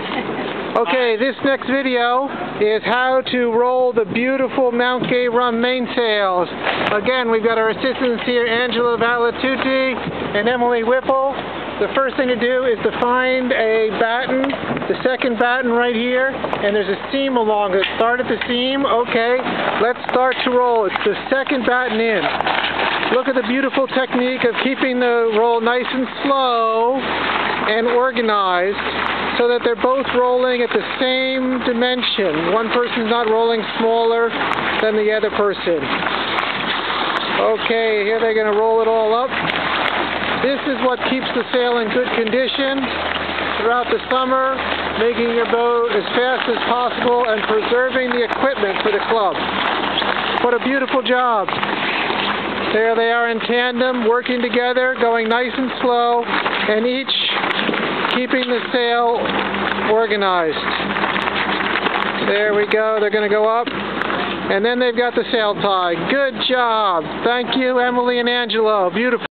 Okay, this next video is how to roll the beautiful Mount Gay Rum mainsails. Again, we've got our assistants here, Angela Valatuti and Emily Whipple. The first thing to do is to find a batten, the second batten right here, and there's a seam along it. Start at the seam, okay. Let's start to roll. It's the second batten in. Look at the beautiful technique of keeping the roll nice and slow and organized so that they're both rolling at the same dimension. One person's not rolling smaller than the other person. Okay, here they're going to roll it all up. This is what keeps the sail in good condition throughout the summer, making your boat as fast as possible and preserving the equipment for the club. What a beautiful job. There they are in tandem, working together, going nice and slow, and each keeping the sail organized. There we go. They're going to go up. And then they've got the sail tied. Good job. Thank you, Emily and Angela. Beautiful.